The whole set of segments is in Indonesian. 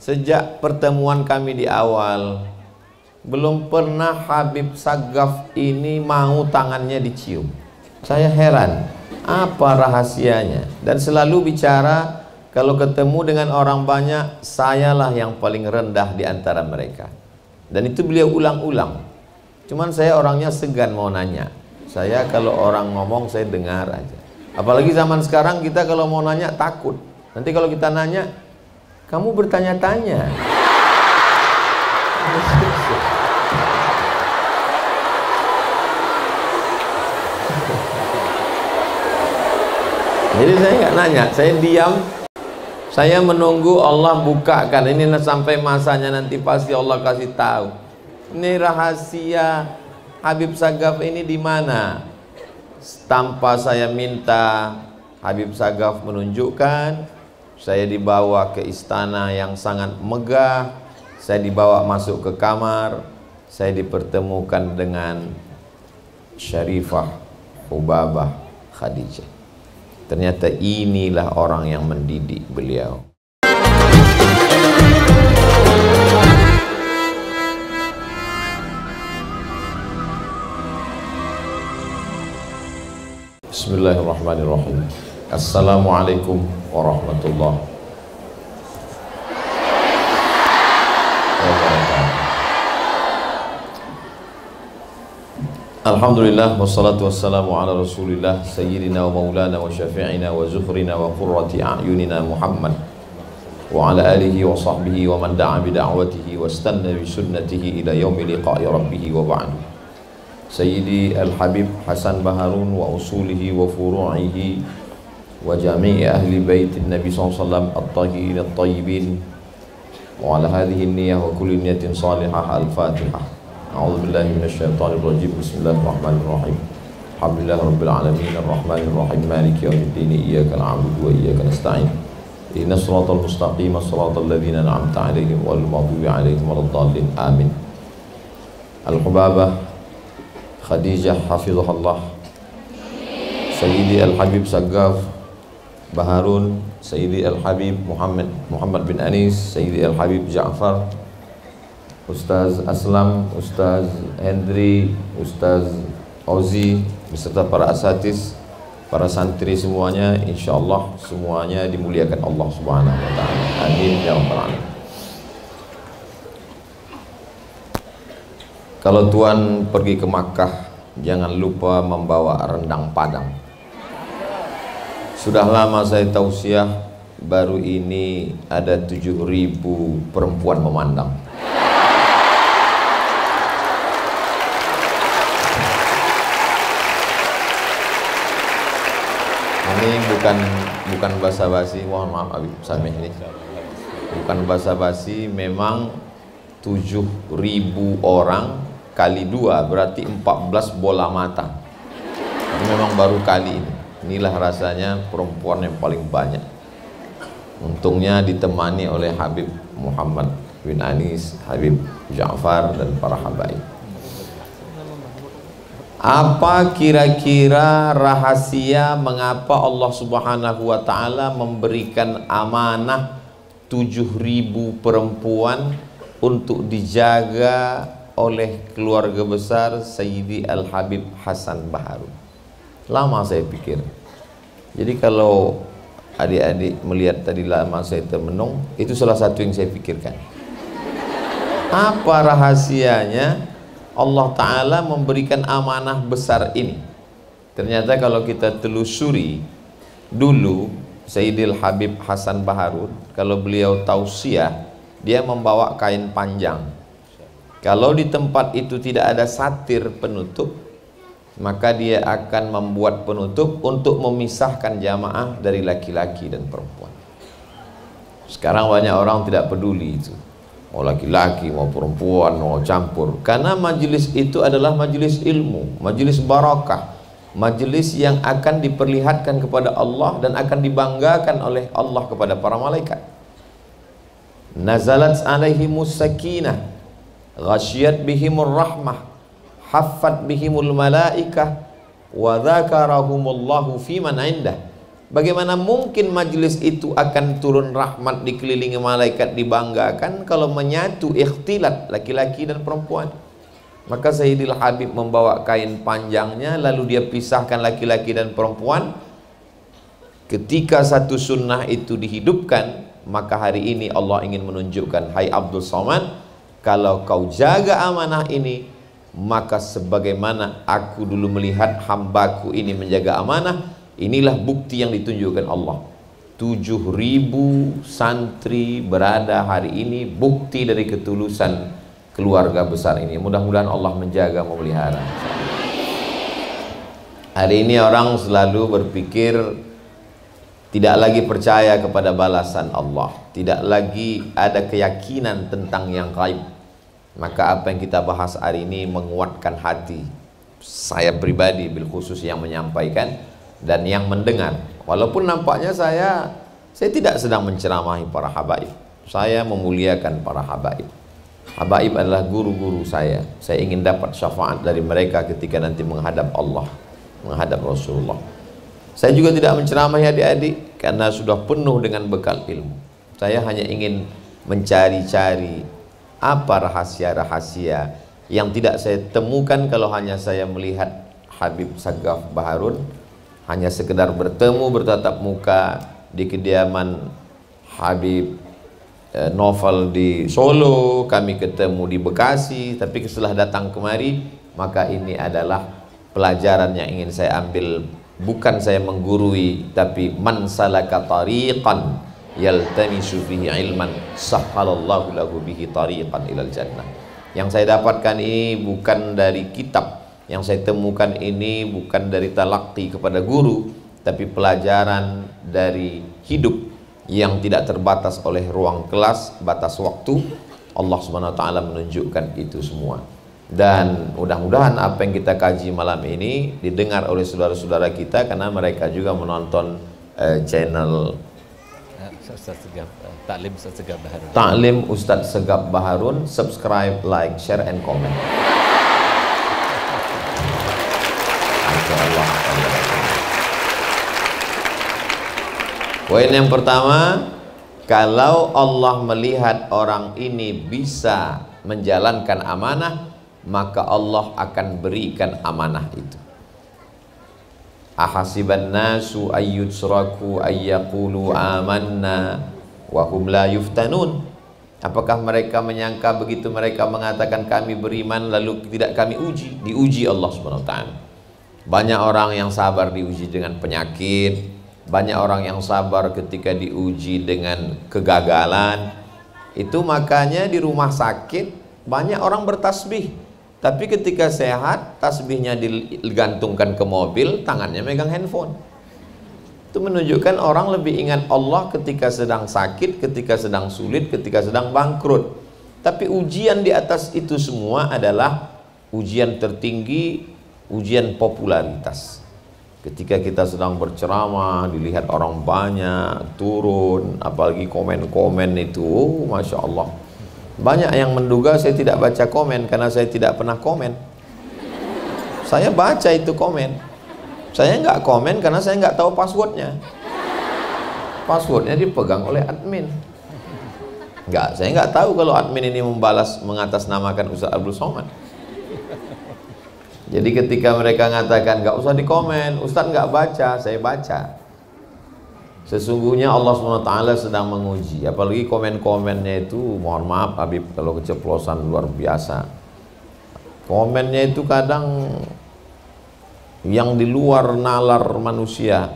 sejak pertemuan kami di awal belum pernah Habib Sagaf ini mau tangannya dicium. Saya heran, apa rahasianya? Dan selalu bicara kalau ketemu dengan orang banyak, sayalah yang paling rendah di antara mereka. Dan itu beliau ulang-ulang. Cuman saya orangnya segan mau nanya. Saya kalau orang ngomong saya dengar aja. Apalagi zaman sekarang kita kalau mau nanya takut. Nanti kalau kita nanya, kamu bertanya-tanya. Jadi saya nggak nanya, saya diam. Saya menunggu Allah bukakan. Ini sampai masanya nanti pasti Allah kasih tahu. Ini rahasia Habib Sagaf ini di mana? Tanpa saya minta, Habib Sagaf menunjukkan saya dibawa ke istana yang sangat megah. Saya dibawa masuk ke kamar. Saya dipertemukan dengan Syarifah Ubabah Khadijah. Ternyata inilah orang yang mendidik beliau. Bismillahirrahmanirrahim. Assalamualaikum warahmatullahi Alhamdulillah wassalatu wassalamu ala rasulillah sayyidina wa maulana wa syafi'ina wa zuhrina wa qurrati a'yunina Muhammad wa ala alihi wa sahbihi wa man da'a bi da'watihi wa istanna bi sunnatihi ila yaumi liqa'i rabbih wa ba'du Sayyidi Al-Habib Hasan Baharun wa usulihi wa furu'ihi wa jami'i ahli bait Nabi SAW at-tahirin at-tayyibin wa ala hadhihi niyyah wa kulli niyatin salihah al-fatihah أعوذ بالله من الشيطان الرجيم. بسم الله الرحمن الرحيم. الحمد لله رب العالمين. الرحمن الرحيم. مالك يوم الدين. إياك نعبد وإياك نستعين. إن الصراط المستقيم. صراط الذين أنعمت عليهم والمغضوب عليهم ولا الضالين. آمين. الحبابة خديجة حفظها الله. سيدي الحبيب سقاف. Baharun, Sayyidi Al-Habib Muhammad Muhammad bin Anis, Sayyidi Al-Habib Ja'far, Ustaz Aslam, Ustaz Hendri, Ustaz Ozi, beserta para asatis, para santri semuanya, insya Allah semuanya dimuliakan Allah Subhanahu Wa Taala. Amin ya rabbal alamin. Kalau Tuhan pergi ke Makkah, jangan lupa membawa rendang Padang. Sudah lama saya tausiah, baru ini ada 7000 perempuan memandang. ini bukan bukan bahasa basi mohon maaf Habib Samih ini bukan bahasa basi memang 7000 orang kali dua berarti 14 bola mata. Ini memang baru kali ini inilah rasanya perempuan yang paling banyak untungnya ditemani oleh Habib Muhammad bin Anis Habib Ja'far dan para habaib apa kira-kira rahasia mengapa Allah Subhanahu wa taala memberikan amanah 7000 perempuan untuk dijaga oleh keluarga besar Sayyidi Al-Habib Hasan Baharu. Lama saya pikir. Jadi kalau adik-adik melihat tadi lama saya termenung, itu salah satu yang saya pikirkan. Apa rahasianya? Allah Ta'ala memberikan amanah besar ini ternyata kalau kita telusuri dulu Sayyidil Habib Hasan Baharun kalau beliau tausiah dia membawa kain panjang kalau di tempat itu tidak ada satir penutup maka dia akan membuat penutup untuk memisahkan jamaah dari laki-laki dan perempuan. Sekarang banyak orang tidak peduli itu. Mau laki-laki mau perempuan mau campur. Karena majelis itu adalah majelis ilmu majelis barakah majelis yang akan diperlihatkan kepada Allah dan akan dibanggakan oleh Allah kepada para malaikat. Nazalat alaihimus sakinah ghasyiyat bihimur rahmah haffat bihimul malaikah wa dzakarahumullahu fiman indah Bagaimana mungkin majlis itu akan turun rahmat dikelilingi malaikat dibanggakan kalau menyatu ikhtilat laki-laki dan perempuan. Maka Sayyidil Habib membawa kain panjangnya lalu dia pisahkan laki-laki dan perempuan. Ketika satu sunnah itu dihidupkan, maka hari ini Allah ingin menunjukkan, Hai Abdul Somad, kalau kau jaga amanah ini, maka sebagaimana aku dulu melihat hambaku ini menjaga amanah, inilah bukti yang ditunjukkan Allah. Tujuh ribu santri berada hari ini bukti dari ketulusan keluarga besar ini. Mudah-mudahan Allah menjaga memelihara. Hari ini orang selalu berpikir tidak lagi percaya kepada balasan Allah, tidak lagi ada keyakinan tentang yang gaib. Maka apa yang kita bahas hari ini menguatkan hati saya pribadi bil khusus yang menyampaikan dan yang mendengar. Walaupun nampaknya saya saya tidak sedang menceramahi para habaib. Saya memuliakan para habaib. Habaib adalah guru-guru saya. Saya ingin dapat syafaat dari mereka ketika nanti menghadap Allah, menghadap Rasulullah. Saya juga tidak menceramahi adik-adik karena sudah penuh dengan bekal ilmu. Saya hanya ingin mencari-cari apa rahasia-rahasia yang tidak saya temukan kalau hanya saya melihat Habib Sagaf Baharun hanya sekedar bertemu bertatap muka di kediaman Habib Eh, novel di Solo, kami ketemu di Bekasi, tapi setelah datang kemari, maka ini adalah pelajaran yang ingin saya ambil. Bukan saya menggurui, tapi man salaka tariqan yaltamisu fihi ilman sahhalallahu lahu bihi tariqan ilal jannah. Yang saya dapatkan ini bukan dari kitab, yang saya temukan ini bukan dari talakti kepada guru, tapi pelajaran dari hidup yang tidak terbatas oleh ruang kelas, batas waktu. Allah Subhanahu wa taala menunjukkan itu semua. Dan mudah-mudahan apa yang kita kaji malam ini didengar oleh saudara-saudara kita karena mereka juga menonton uh, channel Ustaz uh, Taklim Ustaz Segap Baharun. Taklim Ustaz Segap Baharun, subscribe, like, share and comment. Poin yang pertama, kalau Allah melihat orang ini bisa menjalankan amanah, maka Allah akan berikan amanah itu. Ahasiban nasu ayyutsraku ayyaqulu amanna wa hum la yuftanun. Apakah mereka menyangka begitu mereka mengatakan kami beriman lalu tidak kami uji? Diuji Allah taala. Banyak orang yang sabar diuji dengan penyakit, banyak orang yang sabar ketika diuji dengan kegagalan. Itu makanya di rumah sakit banyak orang bertasbih. Tapi ketika sehat, tasbihnya digantungkan ke mobil, tangannya megang handphone. Itu menunjukkan orang lebih ingat Allah ketika sedang sakit, ketika sedang sulit, ketika sedang bangkrut. Tapi ujian di atas itu semua adalah ujian tertinggi, ujian popularitas. Ketika kita sedang berceramah, dilihat orang banyak, turun, apalagi komen-komen itu, Masya Allah. Banyak yang menduga saya tidak baca komen karena saya tidak pernah komen. Saya baca itu komen. Saya nggak komen karena saya nggak tahu passwordnya. Passwordnya dipegang oleh admin. Nggak, saya nggak tahu kalau admin ini membalas mengatasnamakan Ustaz Abdul Somad. Jadi ketika mereka mengatakan nggak usah dikomen, Ustaz nggak baca, saya baca. Sesungguhnya Allah SWT sedang menguji. Apalagi komen-komennya itu Mohon maaf Habib kalau keceplosan luar biasa. Komennya itu kadang Yang di luar nalar manusia.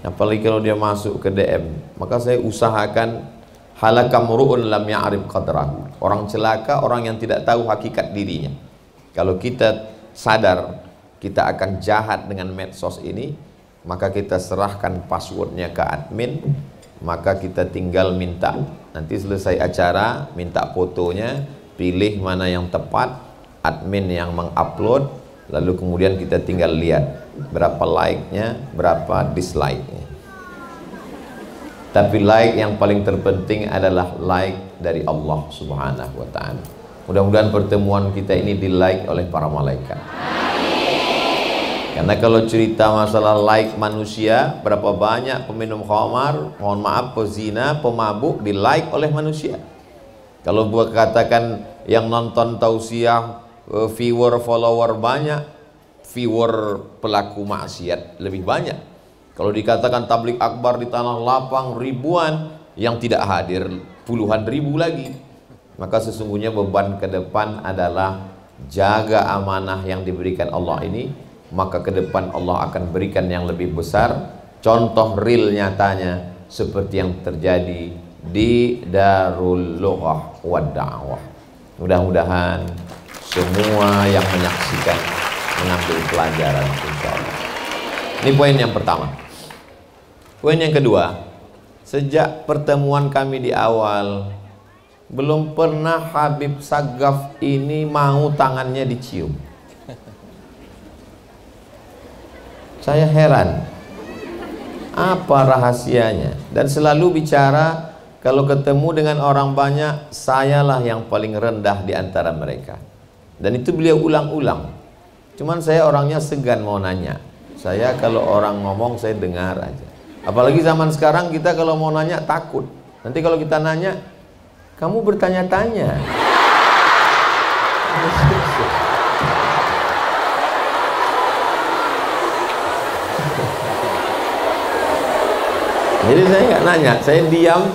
Apalagi kalau dia masuk ke DM Maka saya usahakan Halakam ru'un lam ya'rib qadrahu. Orang celaka, orang yang tidak tahu hakikat dirinya. Kalau kita sadar kita akan jahat dengan medsos ini maka kita serahkan passwordnya ke admin maka kita tinggal minta. Nanti selesai acara minta fotonya pilih mana yang tepat admin yang mengupload lalu kemudian kita tinggal lihat berapa like-nya berapa dislike-nya. Tapi like yang paling terpenting adalah like dari Allah subhanahu wa ta'ala. Mudah-mudahan pertemuan kita ini di like oleh para malaikat. Karena kalau cerita masalah like manusia, berapa banyak peminum khamar, mohon maaf pezina, pemabuk di like oleh manusia. Kalau buat katakan yang nonton tausiah, eh, viewer, follower banyak, viewer pelaku maksiat lebih banyak. Kalau dikatakan tablik akbar di tanah lapang ribuan, yang tidak hadir puluhan ribu lagi. Maka sesungguhnya beban ke depan adalah jaga amanah yang diberikan Allah ini maka ke depan Allah akan berikan yang lebih besar. Contoh real nyatanya seperti yang terjadi di Darul Lughah wa Da'wah. Mudah-mudahan semua yang menyaksikan mengambil pelajaran ini poin yang pertama. Poin yang kedua sejak pertemuan kami di awal belum pernah Habib Sagaf ini mau tangannya dicium Saya heran. Apa rahasianya? Dan selalu bicara kalau ketemu dengan orang banyak sayalah yang paling rendah di antara mereka. Dan itu beliau ulang-ulang. Cuman saya orangnya segan mau nanya. Saya kalau orang ngomong saya dengar aja. Apalagi zaman sekarang kita kalau mau nanya takut. Nanti kalau kita nanya kamu bertanya-tanya Jadi saya nggak nanya, saya diam.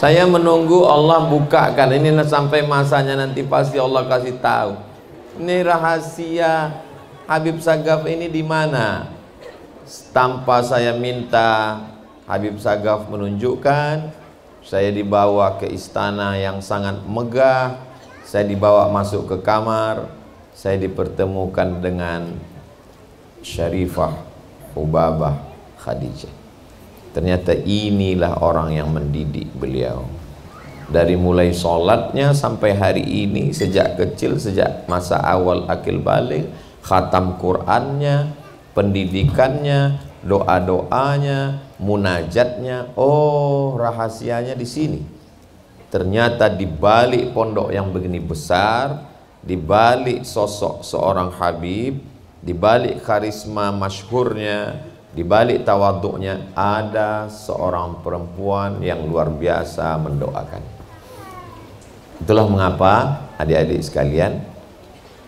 Saya menunggu Allah bukakan. Ini sampai masanya nanti pasti Allah kasih tahu. Ini rahasia Habib Sagaf ini di mana? Tanpa saya minta Habib Sagaf menunjukkan saya dibawa ke istana yang sangat megah saya dibawa masuk ke kamar saya dipertemukan dengan Syarifah Ubabah Khadijah Ternyata inilah orang yang mendidik beliau. Dari mulai sholatnya sampai hari ini sejak kecil, sejak masa awal akil balik, khatam Qur'annya, pendidikannya, doa-doanya, munajatnya. Oh, rahasianya di sini. Ternyata di balik pondok yang begini besar, di balik sosok seorang Habib, di balik karisma masyhurnya, di balik tawaduknya ada seorang perempuan yang luar biasa mendoakan. Itulah mengapa adik-adik sekalian,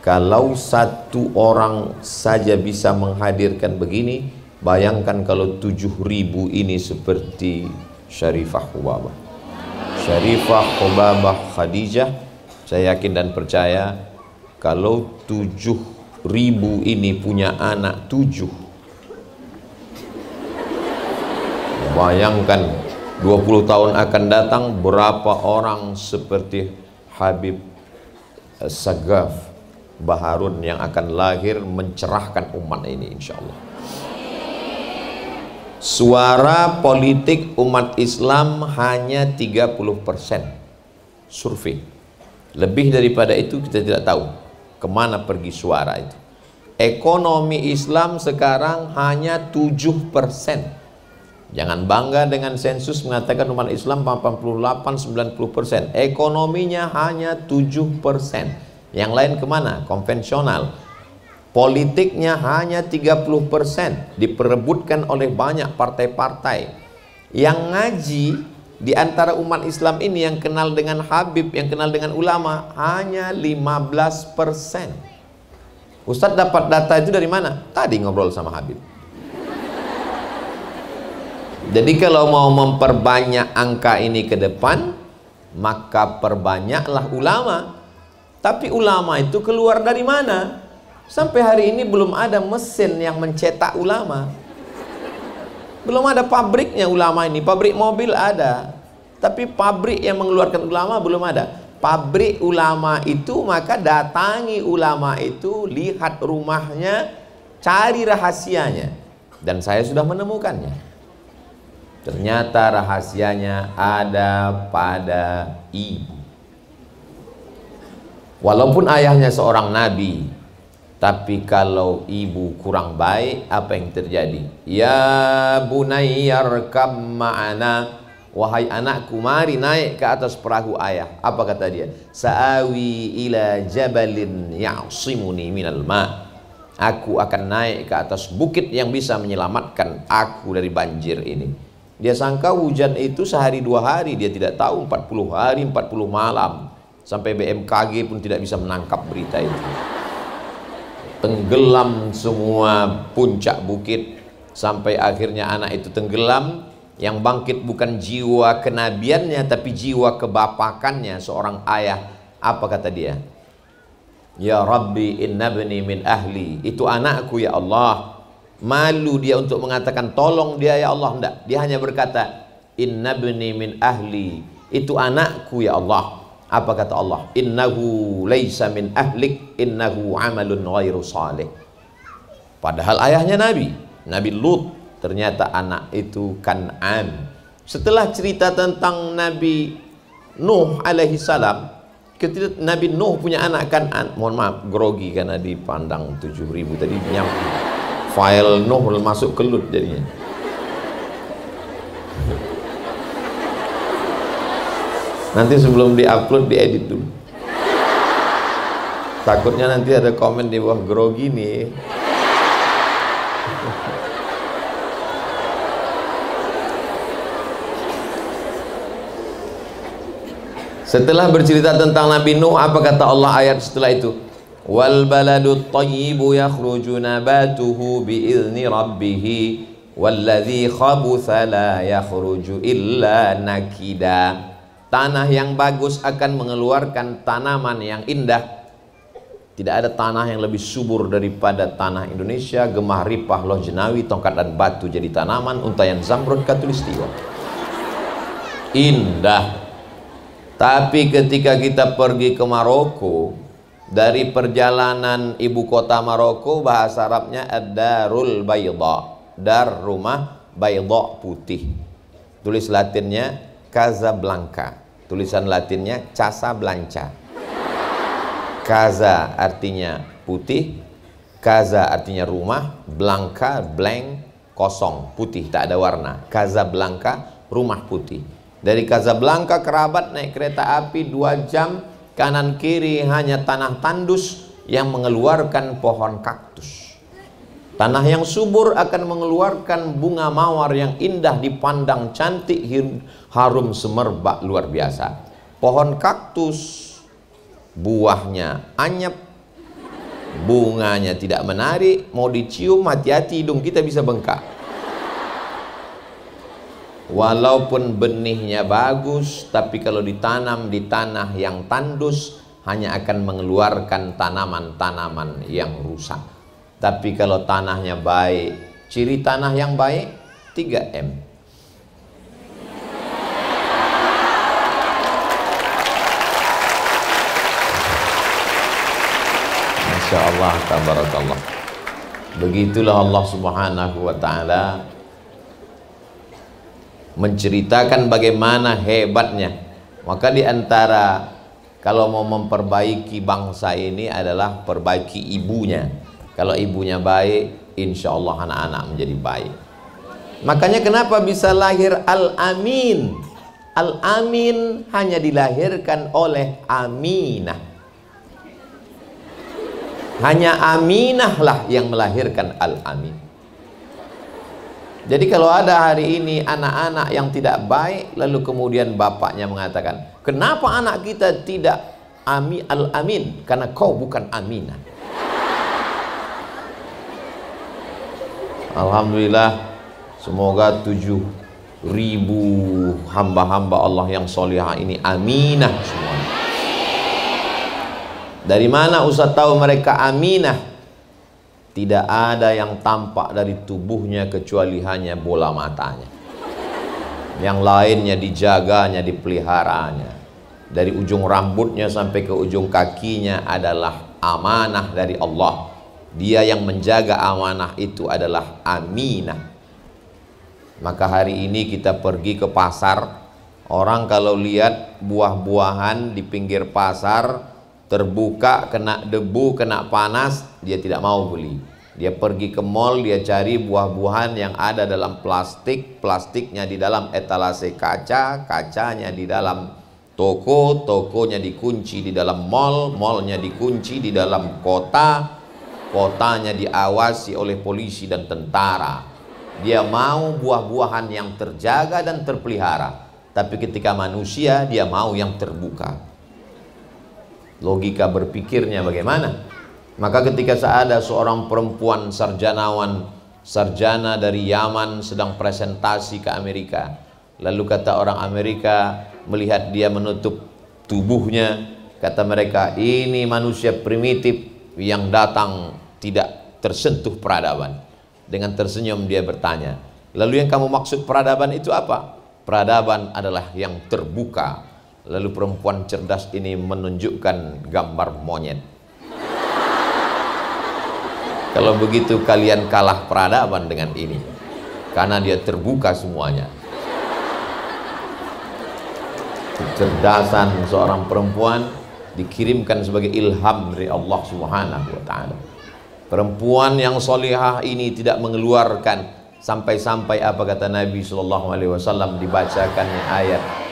kalau satu orang saja bisa menghadirkan begini, bayangkan kalau tujuh ribu ini seperti Syarifah Hubabah. Syarifah Hubabah Khadijah, saya yakin dan percaya kalau tujuh ribu ini punya anak tujuh Bayangkan 20 tahun akan datang berapa orang seperti Habib Sagaf Baharun yang akan lahir mencerahkan umat ini insya Allah suara politik umat Islam hanya 30% survei. Lebih daripada itu kita tidak tahu ke mana pergi suara itu. Ekonomi Islam sekarang hanya 7% Jangan bangga dengan sensus mengatakan umat Islam 88-90%. Ekonominya hanya 7%. Yang lain ke mana? Konvensional. Politiknya hanya 30%. Diperebutkan oleh banyak partai-partai. Yang ngaji di antara umat Islam ini yang kenal dengan Habib, yang kenal dengan ulama hanya 15%. Ustadz dapat data itu dari mana? Tadi ngobrol sama Habib. Jadi kalau mau memperbanyak angka ini ke depan, maka perbanyaklah ulama. Tapi ulama itu keluar dari mana? Sampai hari ini belum ada mesin yang mencetak ulama. Belum ada pabriknya ulama ini. Pabrik mobil ada, tapi pabrik yang mengeluarkan ulama belum ada. Pabrik ulama itu maka datangi ulama itu, lihat rumahnya, cari rahasianya. Dan saya sudah menemukannya. Ternyata rahasianya ada pada ibu. Walaupun ayahnya seorang nabi, tapi kalau ibu kurang baik, apa yang terjadi? Ya bunayyar kam ma'ana Wahai anakku, mari naik ke atas perahu ayah. Apa kata dia? Sa'awi ila jabalin ya'simuni minal ma' Aku akan naik ke atas bukit yang bisa menyelamatkan aku dari banjir ini. Dia sangka hujan itu sehari dua hari, dia tidak tahu 40 hari, 40 malam. Sampai BMKG pun tidak bisa menangkap berita itu. Tenggelam semua puncak bukit. Sampai akhirnya anak itu tenggelam. Yang bangkit bukan jiwa kenabiannya tapi jiwa kebapakannya seorang ayah. Apa kata dia? Ya Rabbi inna bni min ahli. Itu anakku ya Allah Malu dia untuk mengatakan tolong dia ya Allah. Tidak, dia hanya berkata Inna bni min ahli. Itu anakku ya Allah. Apa kata Allah? Innahu laysa min ahlik Innahu amalun ghairu salih. Padahal ayahnya Nabi. Nabi Lut. Ternyata anak itu Kan'an Setelah cerita tentang Nabi Nuh alaihi salam ketika Nabi Nuh punya anak kan mohon maaf grogi karena dipandang 7000 tadi nyam file Nuh masuk kelut jadinya. Nanti sebelum diupload diedit dulu. Takutnya nanti ada komen di bawah grogi nih. Setelah bercerita tentang Nabi Nuh, apa kata Allah ayat setelah itu? Wal baladu tayyibu yakhruju nabatuhu biizni rabbih walladhi khabutha la yakhruju illa nakida. Tanah yang bagus akan mengeluarkan tanaman yang indah. Tidak ada tanah yang lebih subur daripada tanah Indonesia, gemah ripah, loh jenawi, tongkat dan batu jadi tanaman, untayan zamrud katulistiwa. Indah tapi ketika kita pergi ke Maroko, dari perjalanan ibu kota Maroko bahasa Arabnya ad-darul bayda. Dar rumah bayda putih. Tulis Latinnya Casablanca. Tulisan Latinnya Casablanca. Casa artinya putih, Casa artinya rumah, Blanca blank kosong, putih tak ada warna. Casablanca rumah putih. Dari Casablanca kerabat naik kereta api dua jam kanan kiri hanya tanah tandus yang mengeluarkan pohon kaktus. Tanah yang subur akan mengeluarkan bunga mawar yang indah dipandang cantik harum semerbak luar biasa. Pohon kaktus buahnya anyep, bunganya tidak menarik, mau dicium hati-hati hidung kita bisa bengkak walaupun benihnya bagus tapi kalau ditanam di tanah yang tandus hanya akan mengeluarkan tanaman-tanaman yang rusak. Tapi kalau tanahnya baik ciri tanah yang baik 3M Masya Allah tabarakallah. Begitulah Allah subhanahu wa ta'ala menceritakan bagaimana hebatnya. Maka di antara kalau mau memperbaiki bangsa ini adalah perbaiki ibunya. Kalau ibunya baik insya Allah anak-anak menjadi baik. Makanya kenapa bisa lahir Al-Amin? Al-Amin hanya dilahirkan oleh Aminah. Hanya Aminah lah yang melahirkan Al-Amin jadi kalau ada hari ini anak-anak yang tidak baik lalu kemudian bapaknya mengatakan, "Kenapa anak kita tidak ami al-amin? Karena kau bukan aminah." Alhamdulillah semoga tujuh ribu hamba-hamba Allah yang solihah ini aminah semua. Dari mana Ustaz tahu mereka aminah? Tidak ada yang tampak dari tubuhnya kecuali hanya bola matanya. Yang lainnya dijaganya dipeliharanya dari ujung rambutnya sampai ke ujung kakinya adalah amanah dari Allah. Dia yang menjaga amanah itu adalah aminah. Maka hari ini kita pergi ke pasar. Orang kalau lihat buah-buahan di pinggir pasar terbuka kena debu kena panas dia tidak mau beli. Dia pergi ke mall dia cari buah-buahan yang ada dalam plastik plastiknya di dalam etalase kaca kacanya di dalam toko tokonya dikunci di dalam mall mallnya dikunci di dalam kota kotanya diawasi oleh polisi dan tentara. Dia mau buah-buahan yang terjaga dan terpelihara tapi ketika manusia dia mau yang terbuka logika berpikirnya bagaimana? Maka ketika ada seorang perempuan sarjanawan sarjana dari Yaman sedang presentasi ke Amerika lalu kata orang Amerika melihat dia menutup tubuhnya kata mereka ini manusia primitif yang datang tidak tersentuh peradaban. Dengan tersenyum dia bertanya lalu yang kamu maksud peradaban itu apa? Peradaban adalah yang terbuka lalu perempuan cerdas ini menunjukkan gambar monyet. Kalau begitu kalian kalah peradaban dengan ini karena dia terbuka semuanya. Kecerdasan seorang perempuan dikirimkan sebagai ilham dari Allah Subhanahu wa taala. Perempuan yang solihah ini tidak mengeluarkan sampai-sampai apa kata Nabi sallallahu alaihi wasallam dibacakannya ayat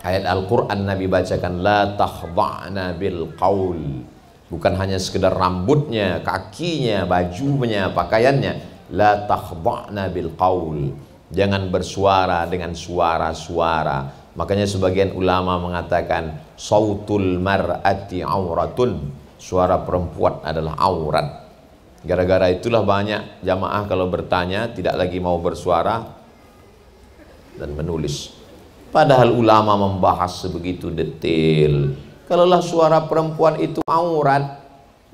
ayat Al-Qur'an Nabi bacakan la takhda'na bil qaul bukan hanya sekedar rambutnya, kakinya, bajunya, pakaiannya la takhda'na bil qaul jangan bersuara dengan suara-suara Makanya sebagian ulama mengatakan sautul mar'ati auratun. Suara perempuan adalah aurat. Gara-gara itulah banyak jamaah kalau bertanya tidak lagi mau bersuara dan menulis. Padahal ulama membahas sebegitu detail. Kalaulah suara perempuan itu aurat,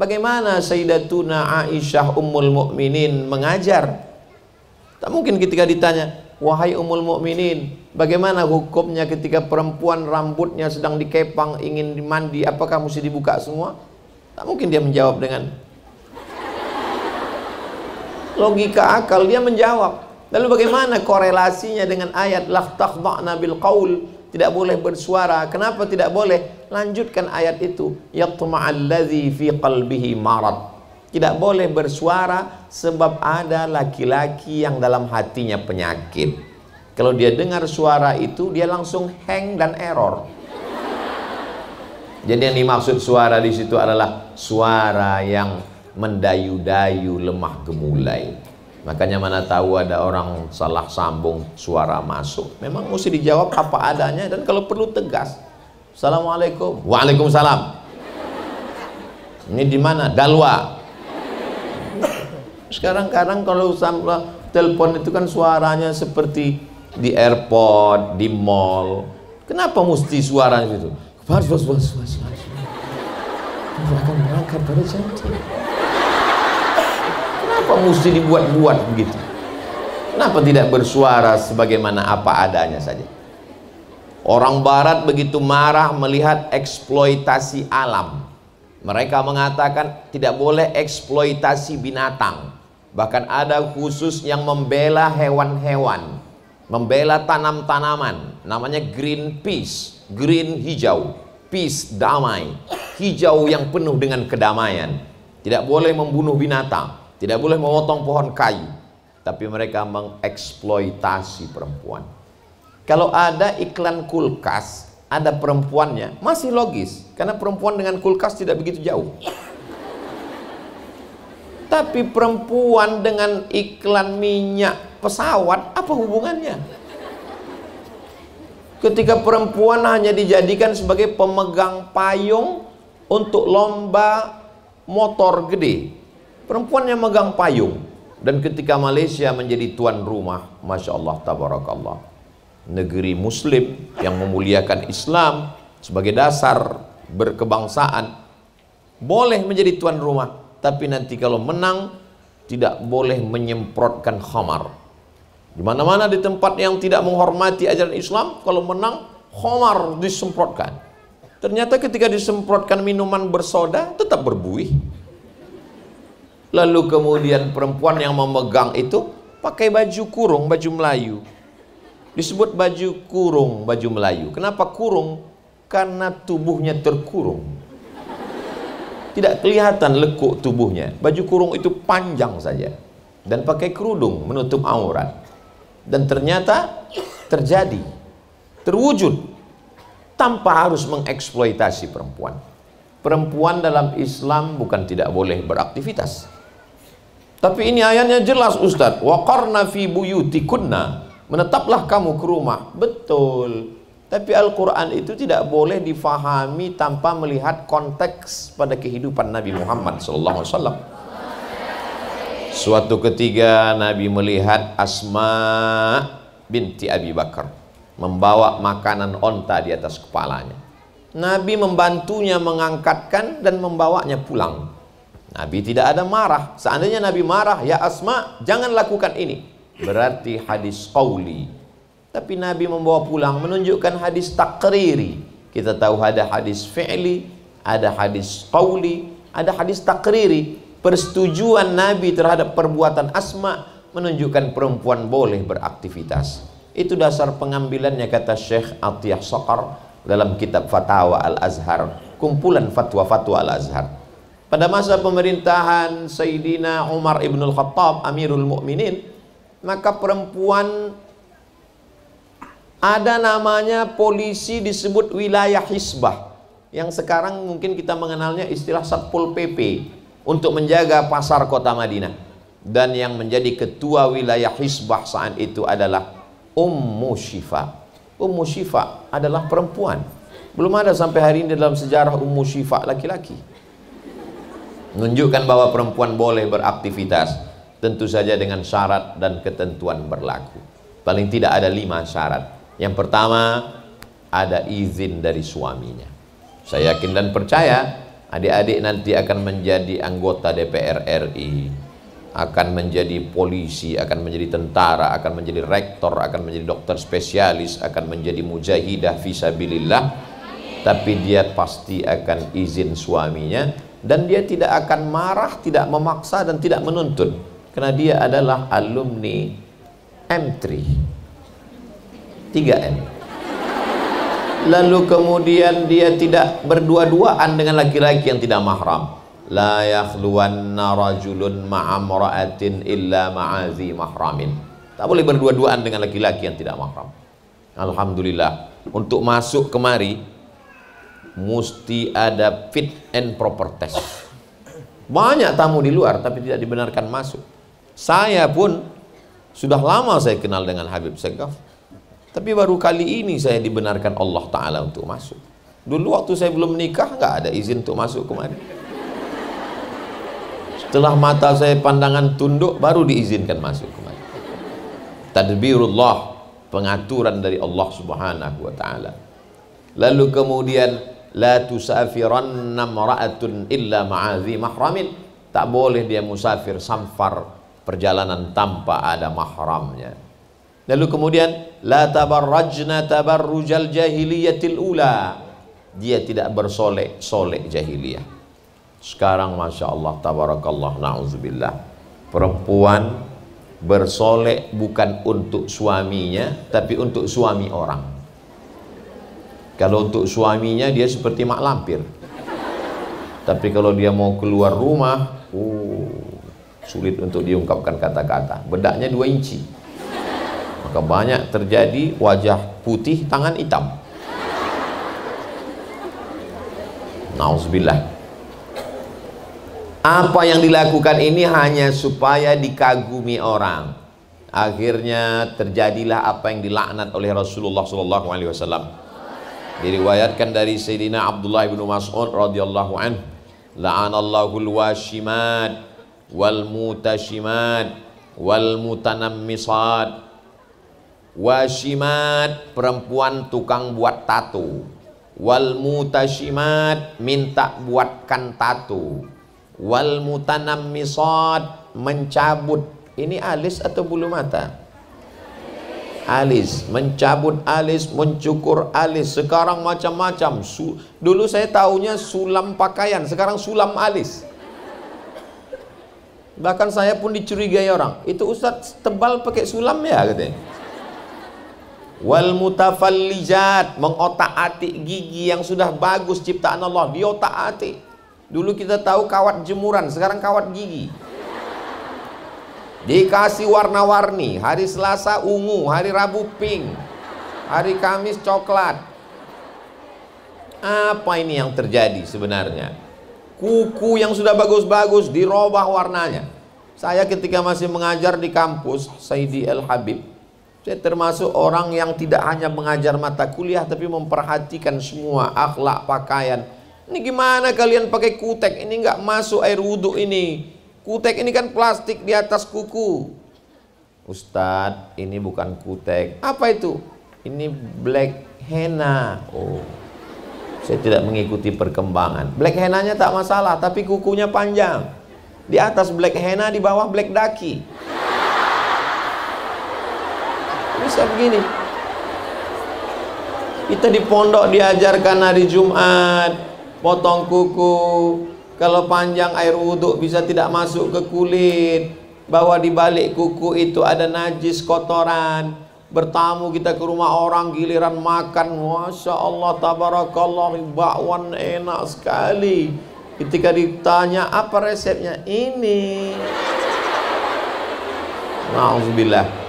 bagaimana Sayyidatuna Aisyah Ummul Mukminin mengajar? Tak mungkin ketika ditanya, Wahai umul mukminin, bagaimana hukumnya ketika perempuan rambutnya sedang dikepang ingin mandi, apakah mesti dibuka semua? Tak mungkin dia menjawab dengan logika akal dia menjawab. Lalu bagaimana korelasinya dengan ayat lah takhda'na bil qaul? Tidak boleh bersuara. Kenapa tidak boleh? Lanjutkan ayat itu. Yatma'alladzi fi qalbihi marad tidak boleh bersuara sebab ada laki-laki yang dalam hatinya penyakit. Kalau dia dengar suara itu dia langsung hang dan error. Jadi yang dimaksud suara di situ adalah suara yang mendayu-dayu lemah gemulai. Makanya mana tahu ada orang salah sambung suara masuk. Memang mesti dijawab apa adanya dan kalau perlu tegas. Assalamualaikum. Waalaikumsalam. Ini di mana? Dalwa. Sekarang kadang kalau telepon itu kan suaranya seperti di airport, di mall. Kenapa mesti suara itu? Bos, bos, bos, bos, bos. akan berangkat pada. Kenapa mesti dibuat-buat begitu? Kenapa tidak bersuara sebagaimana apa adanya saja? Orang barat begitu marah melihat eksploitasi alam. Mereka mengatakan tidak boleh eksploitasi binatang. Bahkan ada khusus yang membela hewan-hewan, membela tanam-tanaman, namanya green peace, green hijau, peace damai, hijau yang penuh dengan kedamaian. Tidak boleh membunuh binatang, tidak boleh memotong pohon kayu, tapi mereka mengeksploitasi perempuan. Kalau ada iklan kulkas, ada perempuannya, masih logis karena perempuan dengan kulkas tidak begitu jauh. Tapi perempuan dengan iklan minyak pesawat apa hubungannya? Ketika perempuan hanya dijadikan sebagai pemegang payung untuk lomba motor gede. Perempuan yang megang payung. Dan ketika Malaysia menjadi tuan rumah, Masya Allah, Tabarakallah. Negeri Muslim yang memuliakan Islam sebagai dasar berkebangsaan. Boleh menjadi tuan rumah tapi nanti kalau menang tidak boleh menyemprotkan khamar. Di mana-mana di tempat yang tidak menghormati ajaran Islam, kalau menang khamar disemprotkan. Ternyata ketika disemprotkan minuman bersoda tetap berbuih. Lalu kemudian perempuan yang memegang itu pakai baju kurung, baju Melayu. Disebut baju kurung, baju Melayu. Kenapa kurung? Karena tubuhnya terkurung. Tidak kelihatan lekuk tubuhnya. Baju kurung itu panjang saja. Dan pakai kerudung menutup aurat. Dan ternyata terjadi. Terwujud. Tanpa harus mengeksploitasi perempuan. Perempuan dalam Islam bukan tidak boleh beraktivitas tapi ini ayatnya jelas Ustaz. Waqarna fi buyutikunna. Menetaplah kamu ke rumah. Betul. Tapi Al-Quran itu tidak boleh difahami tanpa melihat konteks pada kehidupan Nabi Muhammad SAW suatu ketiga Nabi melihat Asma binti Abi Bakar membawa makanan onta di atas kepalanya. Nabi membantunya mengangkatkan dan membawanya pulang. Nabi tidak ada marah. Seandainya Nabi marah, ya Asma, jangan lakukan ini. Berarti hadis qawli. Tapi Nabi membawa pulang menunjukkan hadis takriri. Kita tahu ada hadis fi'li, ada hadis qawli, ada hadis takriri. Persetujuan Nabi terhadap perbuatan Asma menunjukkan perempuan boleh beraktivitas. Itu dasar pengambilannya kata Syekh Atiyah Saqar dalam kitab Fatwa Al-Azhar, kumpulan fatwa-fatwa Al-Azhar. Pada masa pemerintahan Sayyidina Umar ibn al-Khattab, Amirul Mukminin, maka perempuan ada namanya polisi disebut wilayah hisbah yang sekarang mungkin kita mengenalnya istilah Satpol PP untuk menjaga pasar kota Madinah dan yang menjadi ketua wilayah hisbah saat itu adalah Ummu Syifa Ummu Syifa adalah perempuan. Belum ada sampai hari ini dalam sejarah Ummu Syifa laki-laki. Menunjukkan bahwa perempuan boleh beraktivitas. Tentu saja dengan syarat dan ketentuan berlaku. Paling tidak ada lima syarat. Yang pertama, ada izin dari suaminya. Saya yakin dan percaya adik-adik nanti akan menjadi anggota DPR RI akan menjadi polisi, akan menjadi tentara, akan menjadi rektor, akan menjadi dokter spesialis, akan menjadi mujahidah fisabilillah. Tapi dia pasti akan izin suaminya dan dia tidak akan marah, tidak memaksa dan tidak menuntut karena dia adalah alumni M3. 3M. Lalu kemudian dia tidak berdua-duaan dengan laki-laki yang tidak mahram. La yakhluwanna rajulun ma'amra'atin illa ma'azi mahramin. Tak boleh berdua-duaan dengan laki-laki yang tidak mahram. Alhamdulillah. Untuk masuk kemari mesti ada fit and proper test banyak tamu di luar tapi tidak dibenarkan masuk saya pun sudah lama saya kenal dengan Habib Segaf tapi baru kali ini saya dibenarkan Allah Ta'ala untuk masuk dulu waktu saya belum menikah nggak ada izin untuk masuk kemari setelah mata saya pandangan tunduk baru diizinkan masuk kemari. Tadbirullah, pengaturan dari Allah Subhanahu wa taala. Lalu kemudian la tusafiranna mar'atun illa ma'azi mahramin. Tak boleh dia musafir samfar perjalanan tanpa ada mahramnya. Lalu kemudian la tabarrajna tabarrujal jahiliyatil ula. Dia tidak bersolek-solek jahiliyah sekarang Masya Allah Tabarakallah Na'udzubillah Perempuan bersolek bukan untuk suaminya Tapi untuk suami orang Kalau untuk suaminya dia seperti mak lampir. Tapi kalau dia mau keluar rumah uh, Sulit untuk diungkapkan kata-kata. Bedaknya dua inci. Maka banyak terjadi wajah putih tangan hitam. Na'udzubillah apa yang dilakukan ini hanya supaya dikagumi orang. Akhirnya terjadilah apa yang dilaknat oleh Rasulullah wasallam. Diriwayatkan dari Sayyidina Abdullah bin Mas'ud radhiyallahu anhu, la'anallahu al-washimat wal mutashimat wal mutanammisat. Washimat perempuan tukang buat tato. Wal mutashimat minta buatkan tato wal mutanammisat mencabut ini alis atau bulu mata alis mencabut alis mencukur alis sekarang macam-macam. Dulu saya tahunya sulam pakaian sekarang sulam alis. Bahkan saya pun dicurigai orang. Itu ustaz tebal pakai sulam ya katanya. Wal mutafallijat mengotak-atik gigi yang sudah bagus ciptaan Allah. Diotak-atik Dulu kita tahu kawat jemuran, sekarang kawat gigi. Dikasih warna-warni, hari Selasa ungu, hari Rabu pink, hari Kamis coklat. Apa ini yang terjadi sebenarnya? Kuku yang sudah bagus-bagus dirubah warnanya. Saya ketika masih mengajar di kampus Saidi El Habib, saya termasuk orang yang tidak hanya mengajar mata kuliah tapi memperhatikan semua akhlak pakaian. Ini gimana kalian pakai kutek? Ini nggak masuk air wudhu ini. Kutek ini kan plastik di atas kuku. Ustadz, ini bukan kutek. Apa itu? Ini black henna. Oh, saya tidak mengikuti perkembangan. Black henna-nya tak masalah, tapi kukunya panjang. Di atas black henna, di bawah black daki. Bisa begini. Kita di pondok diajarkan hari Jumat, potong kuku. Kalau panjang air wudhu bisa tidak masuk ke kulit. Bahwa di balik kuku itu ada najis kotoran. Bertamu kita ke rumah orang giliran makan. Masya Allah tabarakallah bakwan enak sekali. Ketika ditanya apa resepnya? Ini. Alhamdulillah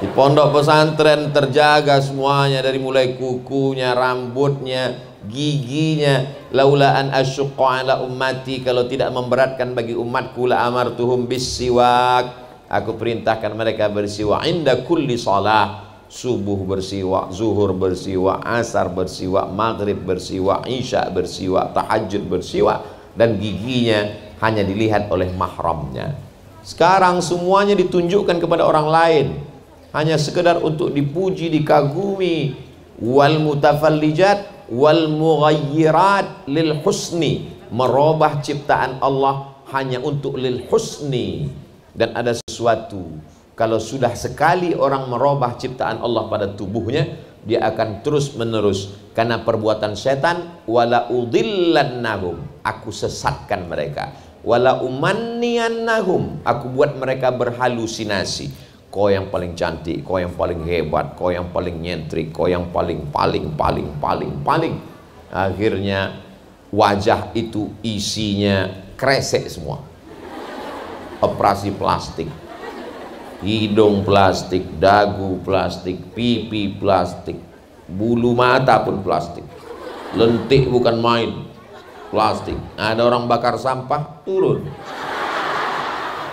di pondok pesantren terjaga semuanya dari mulai kukunya, rambutnya, giginya. Laula an asyqa ala ummati kalau tidak memberatkan bagi umatku la amartuhum bisiwak Aku perintahkan mereka bersiwak. Inda kulli salah. Subuh bersiwak, zuhur bersiwak, asar bersiwak, maghrib bersiwak, isya bersiwak, tahajud bersiwak dan giginya hanya dilihat oleh mahramnya. Sekarang semuanya ditunjukkan kepada orang lain. Hanya sekedar untuk dipuji, dikagumi. Wal mutafallijat wal mughayyirat lil husni. Merubah ciptaan Allah hanya untuk lil husni. Dan ada sesuatu kalau sudah sekali orang merubah ciptaan Allah pada tubuhnya dia akan terus menerus. Karena perbuatan setan wala udillannahum aku sesatkan mereka. Wala umanniyannahum. Aku buat mereka berhalusinasi kau yang paling cantik kau yang paling hebat kau yang paling nyentrik kau yang paling paling paling paling paling. Akhirnya wajah itu isinya kresek semua. Operasi plastik. Hidung plastik dagu plastik pipi plastik bulu mata pun plastik. Lentik bukan main plastik. Ada orang bakar sampah turun.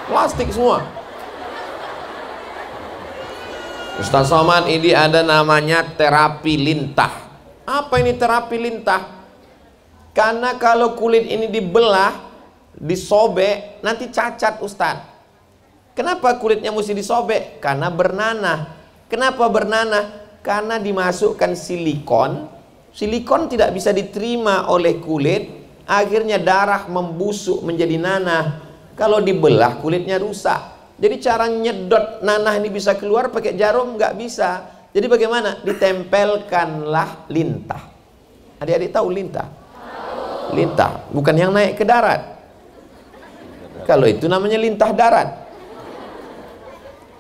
Plastik semua Ustaz Somad ini ada namanya terapi lintah. Apa ini terapi lintah? Karena kalau kulit ini dibelah disobek nanti cacat Ustaz. Kenapa kulitnya mesti disobek? Karena bernanah. Kenapa bernanah? Karena dimasukkan silikon. Silikon tidak bisa diterima oleh kulit. Akhirnya darah membusuk menjadi nanah. Kalau dibelah kulitnya rusak jadi cara nyedot nanah ini bisa keluar pakai jarum? Nggak bisa. Jadi bagaimana? Ditempelkanlah lintah. Adik-adik tahu lintah? Lintah. Bukan yang naik ke darat. Kalau itu namanya lintah darat.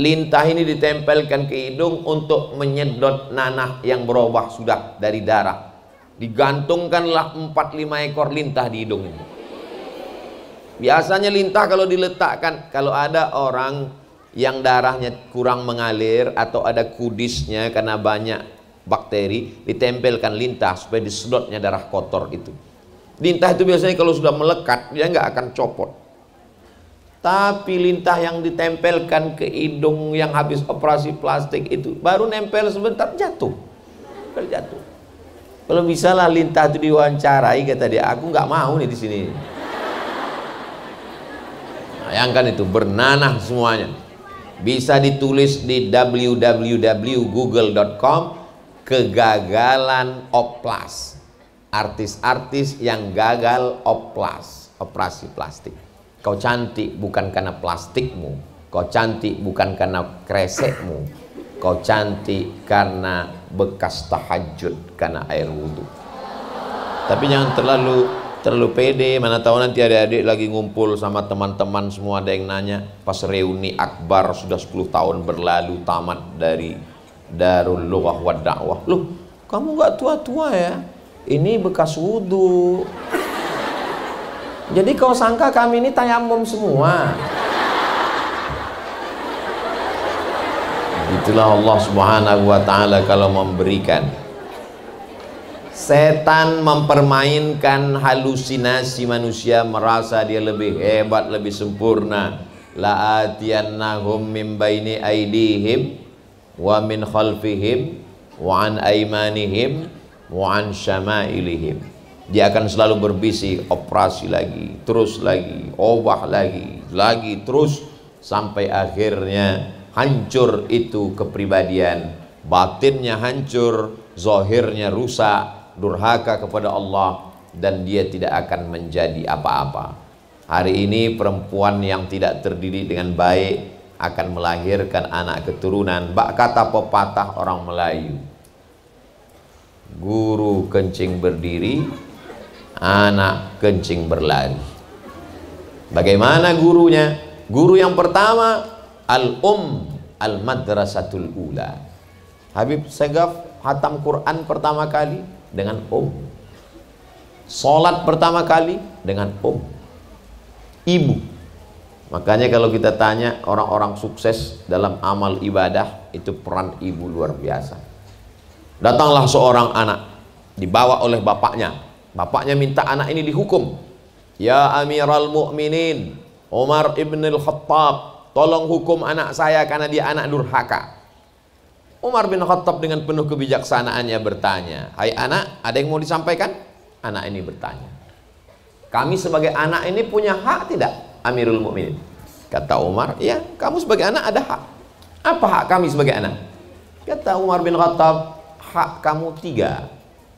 Lintah ini ditempelkan ke hidung untuk menyedot nanah yang berubah sudah dari darah. Digantungkanlah 4-5 ekor lintah di hidung ini. Biasanya lintah kalau diletakkan, kalau ada orang yang darahnya kurang mengalir atau ada kudisnya karena banyak bakteri, ditempelkan lintah supaya disedotnya darah kotor itu. Lintah itu biasanya kalau sudah melekat, dia nggak akan copot tapi lintah yang ditempelkan ke hidung yang habis operasi plastik itu baru nempel sebentar jatuh. Jatuh. Kalau bisa lah lintah itu diwawancarai kata dia, aku nggak mau nih di sini. Bayangkan itu bernanah semuanya. Bisa ditulis di www.google.com kegagalan oplas. Artis-artis yang gagal oplas, operasi plastik. Kau cantik bukan karena plastikmu. Kau cantik bukan karena kresekmu. Kau cantik karena bekas tahajud karena air wudhu. Tapi jangan terlalu terlalu pede. Mana tahu nanti adik-adik lagi ngumpul sama teman-teman semua ada yang nanya. Pas reuni akbar sudah 10 tahun berlalu tamat dari Darul Lughah wa Da'wah. Loh, kamu gak tua-tua ya? Ini bekas wudhu. Jadi kau sangka kami ini tayamum semua. Itulah Allah Subhanahu wa taala kalau memberikan. Setan mempermainkan halusinasi manusia merasa dia lebih hebat lebih sempurna. La atiyannahum min baini aidihim wa min khalfihim wa an aimanihim wa an syama'ilihim. Dia akan selalu berbisik operasi lagi terus lagi obah lagi lagi terus sampai akhirnya hancur itu kepribadian. Batinnya hancur zahirnya rusak durhaka kepada Allah dan dia tidak akan menjadi apa-apa. Hari ini perempuan yang tidak terdidik dengan baik akan melahirkan anak keturunan. Bak kata pepatah orang Melayu. Guru kencing berdiri, anak kencing berlari. Bagaimana gurunya? Guru yang pertama al-um al-madrasatul ula. Habib Segaf hatam Quran pertama kali dengan um Salat pertama kali dengan um Ibu. Makanya kalau kita tanya orang-orang sukses dalam amal ibadah itu peran ibu luar biasa. Datanglah seorang anak dibawa oleh bapaknya. Bapaknya minta anak ini dihukum. Ya Amiral Mukminin, Umar ibn al-Khattab, tolong hukum anak saya karena dia anak durhaka. Umar bin Khattab dengan penuh kebijaksanaannya bertanya, "Hai anak, ada yang mau disampaikan?" Anak ini bertanya. "Kami sebagai anak ini punya hak tidak?" Amirul Mukminin. Kata Umar, "Iya, kamu sebagai anak ada hak." "Apa hak kami sebagai anak?" Kata Umar bin Khattab, "Hak kamu tiga.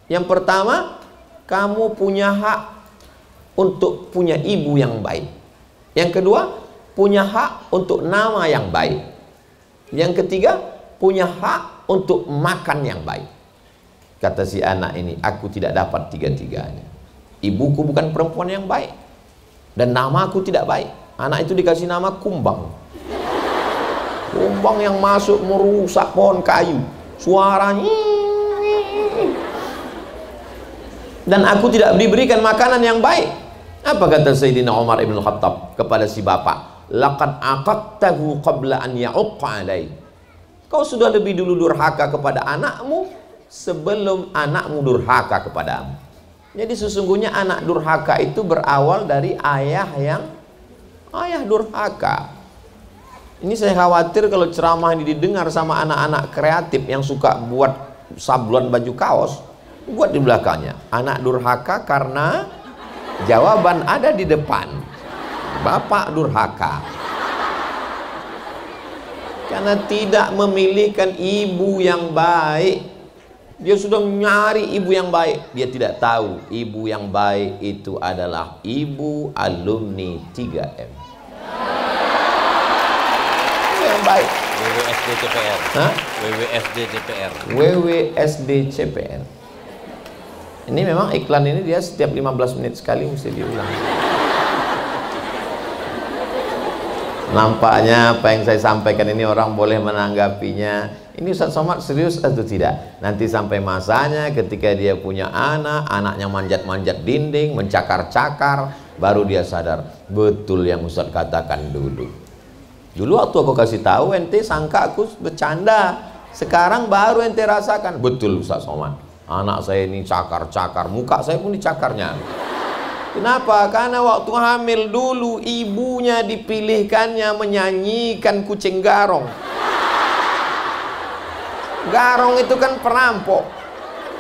Yang pertama, kamu punya hak untuk punya ibu yang baik. Yang kedua, punya hak untuk nama yang baik. Yang ketiga, punya hak untuk makan yang baik. Kata si anak ini, aku tidak dapat tiga-tiganya. Ibuku bukan perempuan yang baik. Dan nama aku tidak baik. Anak itu dikasih nama Kumbang. Kumbang yang masuk merusak pohon kayu. Suaranya. Dan aku tidak diberikan makanan yang baik. Apa kata Sayyidina Umar ibn Khattab kepada si bapak? Laqad aqaqtahu qabla an ya'uqqa alaih Kau sudah lebih dulu durhaka kepada anakmu sebelum anakmu durhaka kepadamu. Jadi sesungguhnya anak durhaka itu berawal dari ayah yang ayah durhaka. Ini saya khawatir kalau ceramah ini didengar sama anak-anak kreatif yang suka buat sablon baju kaos, buat di belakangnya. Anak durhaka karena jawaban ada di depan. Bapak durhaka karena tidak memilihkan ibu yang baik. Dia sudah mencari ibu yang baik. Dia tidak tahu ibu yang baik itu adalah ibu alumni 3M yang baik. WWSD CPR Hah? WWSD CPR WWSD CPR ini memang iklan ini dia setiap 15 menit sekali mesti diulang Nampaknya apa yang saya sampaikan ini orang boleh menanggapinya. Ini Ustaz Somad serius atau tidak? Nanti sampai masanya ketika dia punya anak, anaknya manjat-manjat dinding, mencakar-cakar, baru dia sadar betul yang Ustaz katakan dulu. Dulu waktu aku kasih tahu ente sangka aku bercanda. Sekarang baru ente rasakan betul Ustaz Somad. Anak saya ini cakar-cakar, muka saya pun dicakarnya. Kenapa? Karena waktu hamil dulu ibunya dipilihkannya menyanyikan kucing garong. Garong itu kan perampok.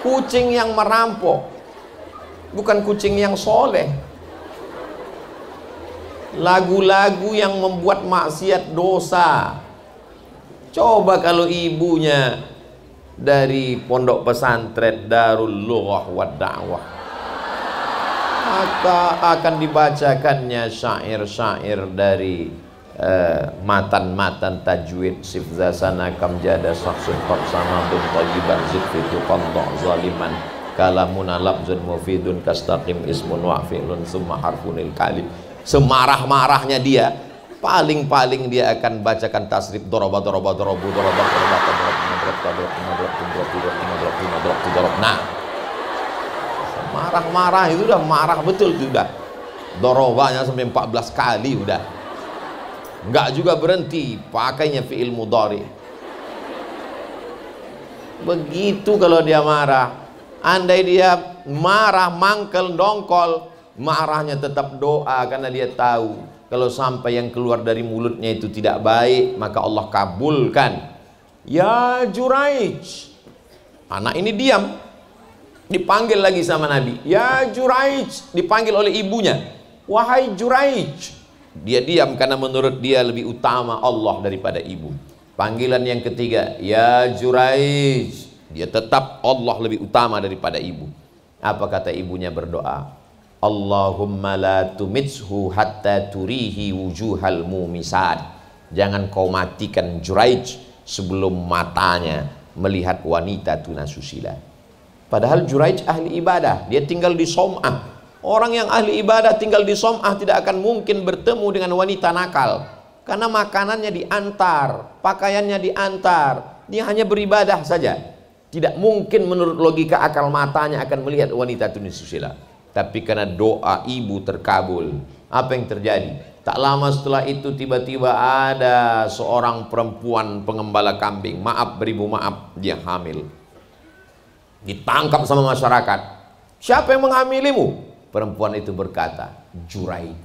Kucing yang merampok. Bukan kucing yang soleh. Lagu-lagu yang membuat maksiat dosa. Coba kalau ibunya dari pondok pesantren Darul Lughah wa Da'wah maka akan dibacakannya syair-syair dari matan-matan uh, tajwid sifza sana kam jada saksun sama bin tayyiban zikfitu qadda zaliman kalamuna labzun mufidun kastaqim ismun wa fi'lun summa harfunil kalim semarah-marahnya dia paling-paling dia akan bacakan tasrif doroba doroba dorobu doroba doroba doroba doroba doroba doroba doroba nah marah-marah itu udah marah betul itu udah dorobanya sampai 14 kali udah enggak juga berhenti pakainya fi'il mudhari begitu kalau dia marah Andai dia marah, mangkel, dongkol, marahnya tetap doa karena dia tahu kalau sampai yang keluar dari mulutnya itu tidak baik, maka Allah kabulkan. Ya Juraij. Anak ini diam. Dipanggil lagi sama Nabi. Ya Juraij. Dipanggil oleh ibunya. Wahai Juraij. Dia diam karena menurut dia lebih utama Allah daripada ibu. Panggilan yang ketiga. Ya Juraij dia tetap Allah lebih utama daripada ibu. Apa kata ibunya berdoa? Allahumma la tumitshu hatta turihi wujuhal mumisad. Jangan kau matikan Juraij sebelum matanya melihat wanita tunasusila. Padahal Juraij ahli ibadah, dia tinggal di Som'ah. Orang yang ahli ibadah tinggal di Som'ah tidak akan mungkin bertemu dengan wanita nakal. Karena makanannya diantar, pakaiannya diantar, dia hanya beribadah saja. Tidak mungkin menurut logika akal matanya akan melihat wanita Tunisia. Tapi karena doa ibu terkabul. Apa yang terjadi? Tak lama setelah itu tiba-tiba ada seorang perempuan pengembala kambing. Maaf beribu maaf, dia hamil. Ditangkap sama masyarakat. Siapa yang menghamilimu? Perempuan itu berkata, Juraij.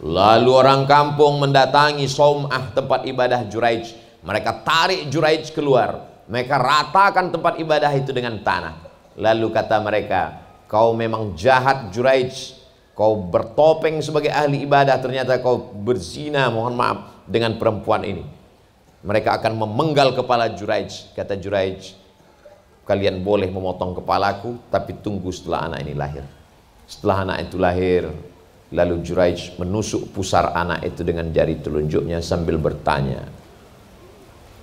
Lalu orang kampung mendatangi Som'ah tempat ibadah Juraij. Mereka tarik Juraij keluar mereka ratakan tempat ibadah itu dengan tanah. Lalu kata mereka, kau memang jahat Juraij. Kau bertopeng sebagai ahli ibadah, ternyata kau berzina, mohon maaf, dengan perempuan ini. Mereka akan memenggal kepala Juraij. Kata Juraij, kalian boleh memotong kepalaku, tapi tunggu setelah anak ini lahir. Setelah anak itu lahir, lalu Juraij menusuk pusar anak itu dengan jari telunjuknya sambil bertanya,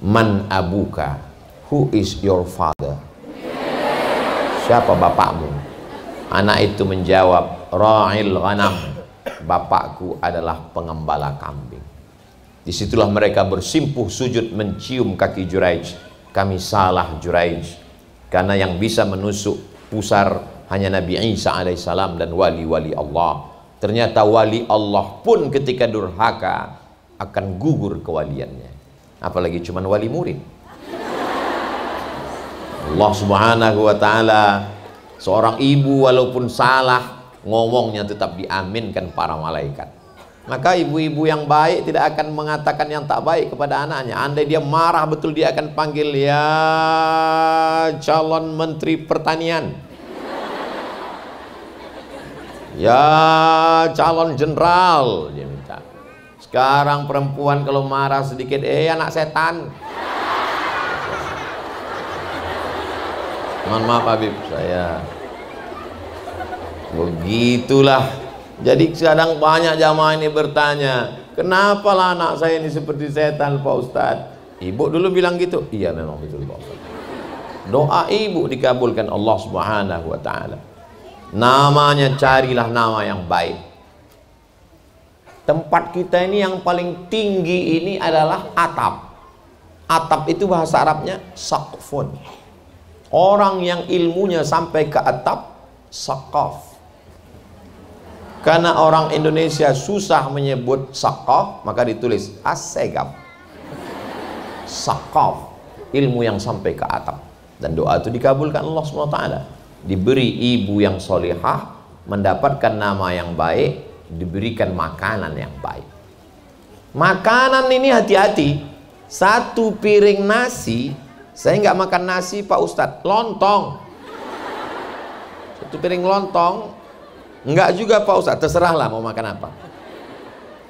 Man abuka? Who is your father? Siapa bapakmu? Anak itu menjawab, Ra'il ghanam. Bapakku adalah pengembala kambing. Di situlah mereka bersimpuh sujud mencium kaki Juraij. Kami salah Juraij. Karena yang bisa menusuk pusar hanya Nabi Isa alaihissalam dan wali-wali Allah. Ternyata wali Allah pun ketika durhaka akan gugur kewaliannya. Apalagi cuman wali murid. Allah Subhanahu wa taala seorang ibu walaupun salah ngomongnya tetap diaminkan para malaikat. Maka ibu-ibu yang baik tidak akan mengatakan yang tak baik kepada anaknya. Andai dia marah betul dia akan panggil ya calon menteri pertanian. Ya calon jenderal dia minta. Sekarang perempuan kalau marah sedikit eh anak setan. mohon maaf Habib saya begitulah jadi kadang banyak jamaah ini bertanya kenapa lah anak saya ini seperti setan Pak Ustadz ibu dulu bilang gitu iya memang betul Pak Ustadz doa ibu dikabulkan Allah subhanahu wa ta'ala. Namanya carilah nama yang baik. Tempat kita ini yang paling tinggi ini adalah atap. Atap itu bahasa Arabnya sakfun Orang yang ilmunya sampai ke atap sakaf. Karena orang Indonesia susah menyebut sakaf, maka ditulis asegaf. Sakaf, ilmu yang sampai ke atap. Dan doa itu dikabulkan Allah SWT. Diberi ibu yang solihah, mendapatkan nama yang baik, diberikan makanan yang baik. Makanan ini hati-hati. Satu piring nasi saya nggak makan nasi Pak Ustadz, lontong. Satu piring lontong, nggak juga Pak Ustadz, terserahlah mau makan apa.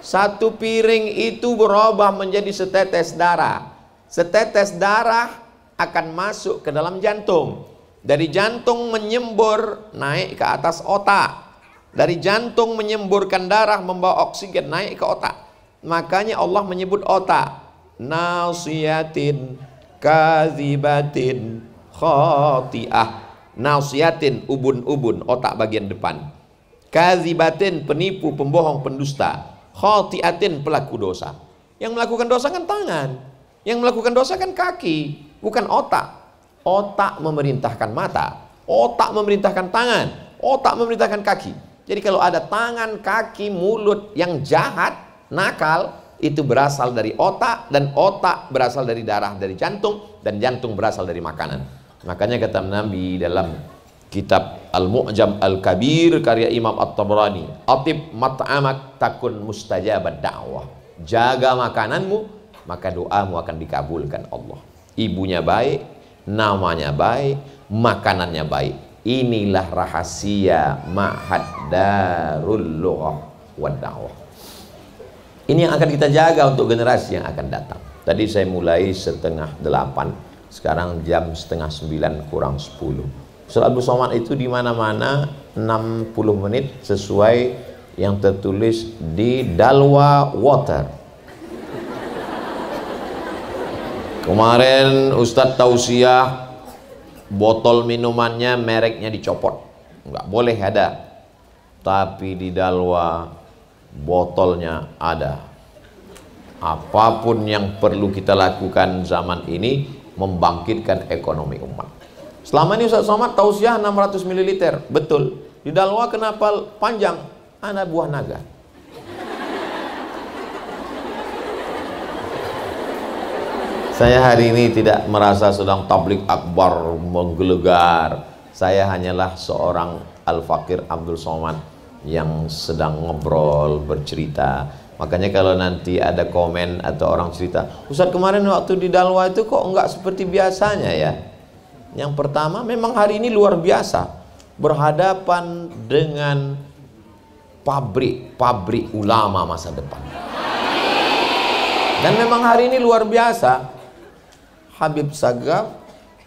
Satu piring itu berubah menjadi setetes darah. Setetes darah akan masuk ke dalam jantung. Dari jantung menyembur naik ke atas otak. Dari jantung menyemburkan darah membawa oksigen naik ke otak. Makanya Allah menyebut otak. Nasiyatin kazibatin khati'ah nasiatin ubun-ubun otak bagian depan kazibatin penipu pembohong pendusta. Khati'atin pelaku dosa. Yang melakukan dosa kan tangan. Yang melakukan dosa kan kaki bukan otak. Otak memerintahkan mata. Otak memerintahkan tangan. Otak memerintahkan kaki. Jadi kalau ada tangan kaki mulut yang jahat nakal itu berasal dari otak dan otak berasal dari darah dari jantung dan jantung berasal dari makanan. Makanya kata Nabi dalam kitab Al-Mu'jam Al-Kabir karya Imam At-Tabrani, "Atib mat'amak takun mustajabat da'wah." Jaga makananmu, maka doamu akan dikabulkan Allah. Ibunya baik, namanya baik, makanannya baik. Inilah rahasia Ma'had Darul Lughah wa Da'wah. Ini yang akan kita jaga untuk generasi yang akan datang. Tadi saya mulai setengah delapan, sekarang jam setengah sembilan kurang sepuluh. Ustaz Abdul Somad itu di mana-mana 60 menit sesuai yang tertulis di Dalwa Water. Kemarin Ustadz tausiah botol minumannya mereknya dicopot. Nggak boleh ada. Tapi di Dalwa botolnya ada. Apa pun yang perlu kita lakukan zaman ini membangkitkan ekonomi umat. Selama ini Ustaz Somad tausiah 600 ml. Betul. Di Dalwa kenapa panjang? Anak buah naga. Saya hari ini tidak merasa sedang tablik akbar menggelegar. Saya hanyalah seorang Al-Fakir Abdul Somad yang sedang ngobrol, bercerita. Makanya kalau nanti ada komen atau orang cerita, Ustaz kemarin waktu di Dalwa itu kok enggak seperti biasanya ya? Yang pertama memang hari ini luar biasa berhadapan dengan pabrik-pabrik ulama masa depan. Dan memang hari ini luar biasa. Habib Sagaf,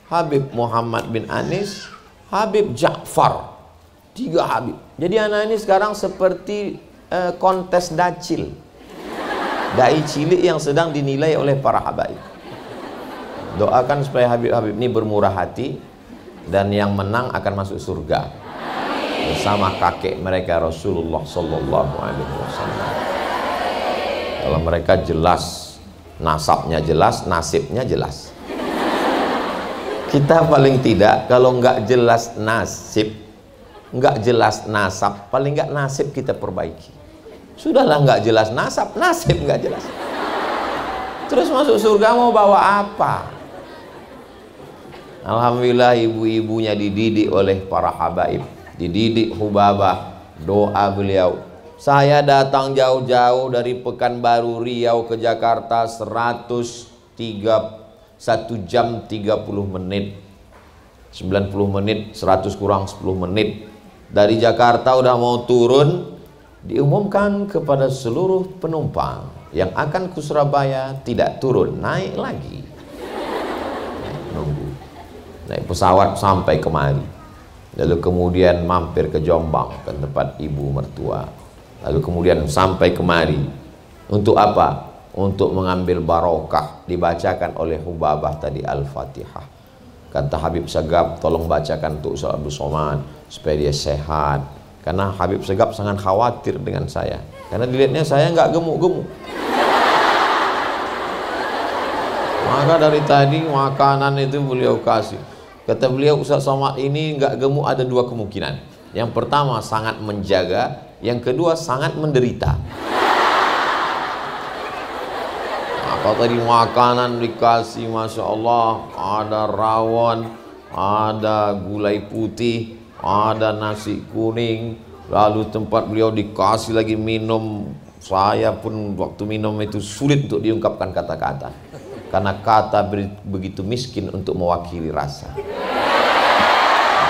Habib Muhammad bin Anis, Habib Ja'far. Tiga Habib. Jadi anak ini sekarang seperti uh, kontes dacil. Dai cilik yang sedang dinilai oleh para habaib. Doakan supaya Habib-Habib ini bermurah hati dan yang menang akan masuk surga bersama kakek mereka Rasulullah Sallallahu Alaihi Wasallam. Kalau mereka jelas nasabnya jelas, nasibnya jelas. Kita paling tidak kalau nggak jelas nasib, nggak jelas nasab, paling nggak nasib kita perbaiki. Sudahlah nggak jelas nasab, nasib nggak jelas. Terus masuk surga mau bawa apa? Alhamdulillah ibu-ibunya dididik oleh para habaib. Dididik hubabah Doa beliau. Saya datang jauh-jauh dari Pekanbaru Riau ke Jakarta 103 1 jam 30 menit. 90 menit 100 kurang 10 menit. Dari Jakarta udah mau turun Diumumkan kepada seluruh penumpang Yang akan ke Surabaya tidak turun Naik lagi naik pesawat sampai kemari. Lalu kemudian mampir ke Jombang ke tempat ibu mertua. Lalu kemudian sampai kemari. Untuk apa? untuk mengambil barokah dibacakan oleh Hubabah tadi Al-Fatihah. Kata Habib Segap tolong bacakan untuk Ustaz Abdul Somad supaya dia sehat. Karena Habib Segap sangat khawatir dengan saya. Karena dilihatnya saya nggak gemuk-gemuk. Maka dari tadi makanan itu beliau kasih Kata beliau Ustaz Somad ini enggak gemuk ada dua kemungkinan. Yang pertama sangat menjaga, yang kedua sangat menderita. Apa tadi makanan dikasih Masya Allah? Ada rawon Ada gulai putih Ada nasi kuning. Lalu tempat beliau dikasih lagi minum. Saya pun waktu minum itu sulit untuk diungkapkan kata-kata karena kata begitu miskin untuk mewakili rasa.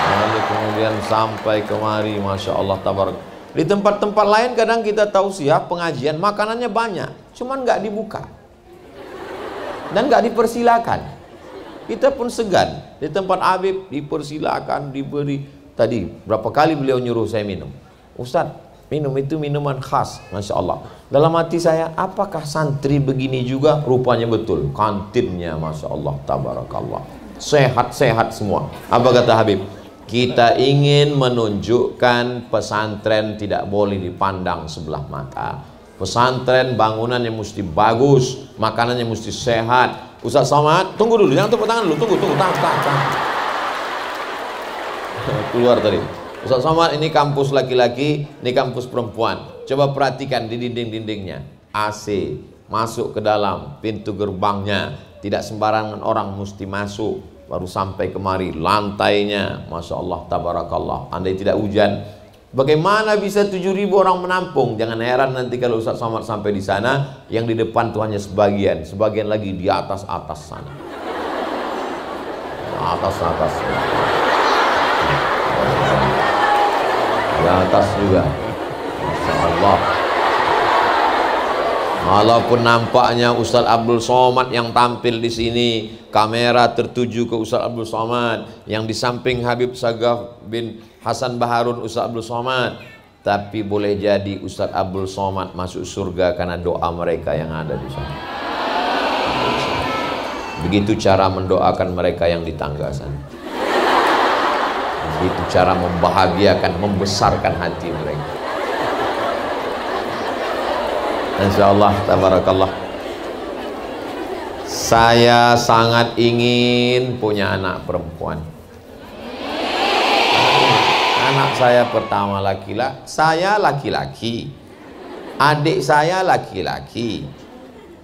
Lalu kemudian sampai kemari Masya Allah tabarak. Di tempat-tempat lain kadang kita tahu siap pengajian makanannya banyak cuman nggak dibuka. Dan nggak dipersilakan. Kita pun segan. Di tempat Habib dipersilakan diberi. Tadi berapa kali beliau nyuruh saya minum? Ustadz minum itu minuman khas Masya Allah. Dalam hati saya apakah santri begini juga? Rupanya betul kantinnya Masya Allah tabarakallah. Sehat-sehat semua. Apa kata Habib? Kita ingin menunjukkan pesantren tidak boleh dipandang sebelah mata. Pesantren bangunannya mesti bagus makanannya mesti sehat. Ustaz Somad tunggu dulu. Jangan tepuk tangan dulu. Tunggu tunggu. Tahan tahan tahan keluar tadi Ustaz Somad ini kampus laki-laki, ini kampus perempuan. Coba perhatikan di dinding-dindingnya. AC, masuk ke dalam, pintu gerbangnya. Tidak sembarangan orang mesti masuk. baru sampai kemari lantainya Masya Allah tabarakallah andai tidak hujan bagaimana bisa 7000 orang menampung jangan heran nanti kalau Ustaz Somad sampai di sana yang di depan tuh hanya sebagian sebagian lagi di atas atas sana atas atas di atas juga Masya Allah Walaupun nampaknya Ustaz Abdul Somad yang tampil di sini, kamera tertuju ke Ustaz Abdul Somad, yang di samping Habib Sagaf bin Hasan Baharun Ustaz Abdul Somad, tapi boleh jadi Ustaz Abdul Somad masuk surga karena doa mereka yang ada di sana. Begitu cara mendoakan mereka yang di tangga sana. Begitu cara membahagiakan, membesarkan hati mereka. Insyaallah tabarakallah. Saya sangat ingin punya anak perempuan. Anak saya pertama laki-laki Saya laki-laki. Adik saya laki-laki.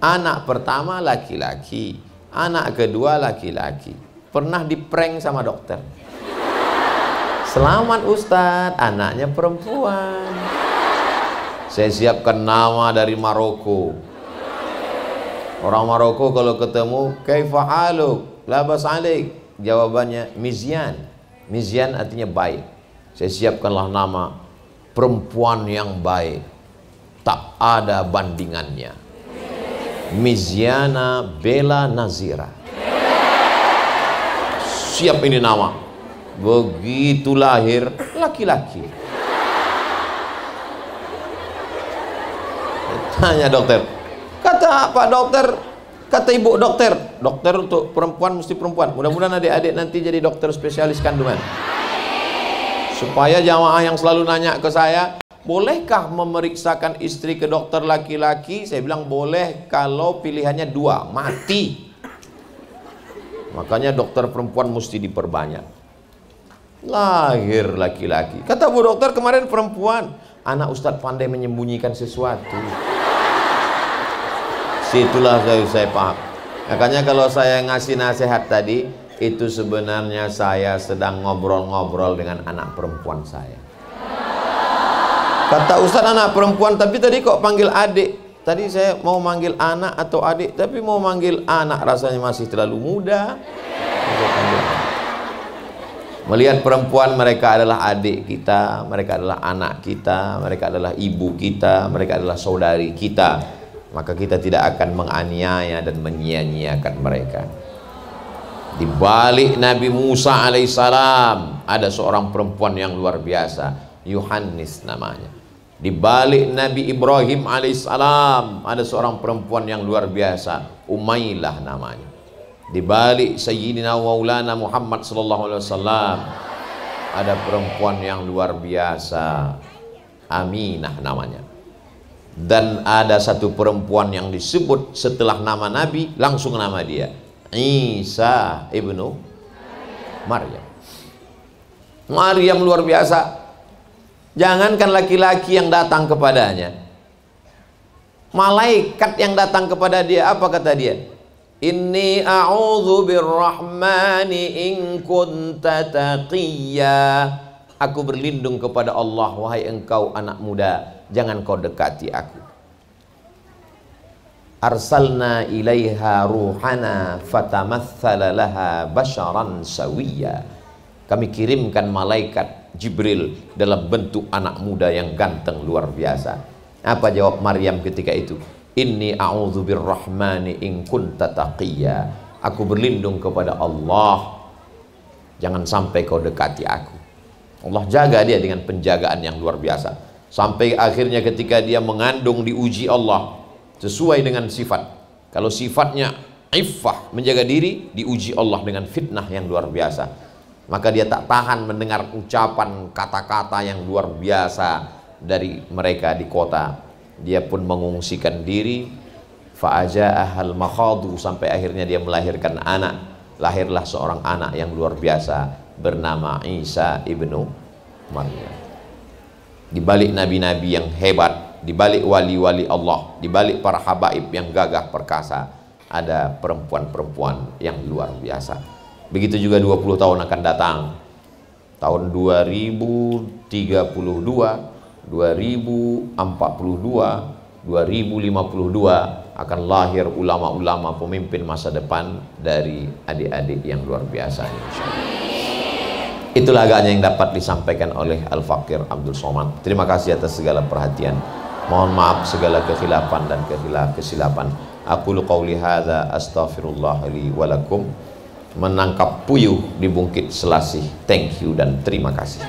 Anak pertama laki-laki. Anak kedua laki-laki. Pernah diprank sama dokter Selamat Ustadz Anaknya perempuan saya siapkan nama dari Maroko. Orang Maroko kalau ketemu, "Kaifa haluk?" Labas alik. Jawabannya Mizian. Mizian artinya baik. Saya siapkanlah nama perempuan yang baik. Tak ada bandingannya. Miziana Bella Nazira. Siap ini nama. Begitu lahir laki-laki. Tanya dokter. Kata Pak dokter, kata ibu dokter, dokter untuk perempuan mesti perempuan. Mudah-mudahan adik-adik nanti jadi dokter spesialis kandungan. Supaya jamaah yang selalu nanya ke saya, bolehkah memeriksakan istri ke dokter laki-laki? Saya bilang boleh kalau pilihannya dua, mati. Makanya dokter perempuan mesti diperbanyak. Lahir laki-laki. Kata Bu Dokter kemarin perempuan. Anak Ustadz pandai menyembunyikan sesuatu. Situlah saya, saya paham. Makanya kalau saya ngasih nasihat tadi, itu sebenarnya saya sedang ngobrol-ngobrol dengan anak perempuan saya. Kata Ustaz anak perempuan, tapi tadi kok panggil adik? Tadi saya mau manggil anak atau adik, tapi mau manggil anak rasanya masih terlalu muda. Melihat perempuan mereka adalah adik kita, mereka adalah anak kita, mereka adalah ibu kita, mereka adalah saudari kita. Maka kita tidak akan menganiaya dan menyia-nyiakan mereka. Di balik Nabi Musa alaihissalam ada seorang perempuan yang luar biasa Yohanes namanya. Di balik Nabi Ibrahim alaihissalam ada seorang perempuan yang luar biasa Umailah namanya di balik Sayyidina Maulana Muhammad sallallahu alaihi wasallam ada perempuan yang luar biasa. Aminah namanya. Dan ada satu perempuan yang disebut setelah nama Nabi langsung nama dia. Isa ibnu Maryam. Maryam luar biasa. Jangankan laki-laki yang datang kepadanya. Malaikat yang datang kepada dia apa kata dia Inni a'udzu birrahmani in kunta taqiyya Aku berlindung kepada Allah wahai engkau anak muda. Jangan kau dekati aku. Arsalna ilaiha ruhana fatamassala laha basharan sawiya. Kami kirimkan malaikat Jibril dalam bentuk anak muda yang ganteng luar biasa. Apa jawab Maryam ketika itu inni a'udzu birrahmani in kunta taqiyya aku berlindung kepada Allah. Jangan sampai kau dekati aku. Allah jaga dia dengan penjagaan yang luar biasa. Sampai akhirnya ketika dia mengandung diuji Allah sesuai dengan sifat. Kalau sifatnya iffah menjaga diri diuji Allah dengan fitnah yang luar biasa. Maka dia tak tahan mendengar ucapan kata-kata yang luar biasa dari mereka di kota dia pun mengungsikan diri. Fa'aja'ahal makhadu sampai akhirnya dia melahirkan anak. Lahirlah seorang anak yang luar biasa bernama Isa ibnu Maryam. Di balik nabi-nabi yang hebat, di balik wali-wali Allah, di balik para habaib yang gagah perkasa, ada perempuan-perempuan yang luar biasa. begitu juga 20 tahun akan datang. Tahun 2032 2042 2052 akan lahir ulama-ulama pemimpin masa depan dari adik-adik yang luar biasa Itulah agaknya yang dapat disampaikan oleh Al-Fakir Abdul Somad. Terima kasih atas segala perhatian. Mohon maaf segala kekhilafan dan kesilapan. Aku qauli hadza astaghfirullah li walakum. Menangkap puyuh di Bukit Selasih. Thank you dan terima kasih.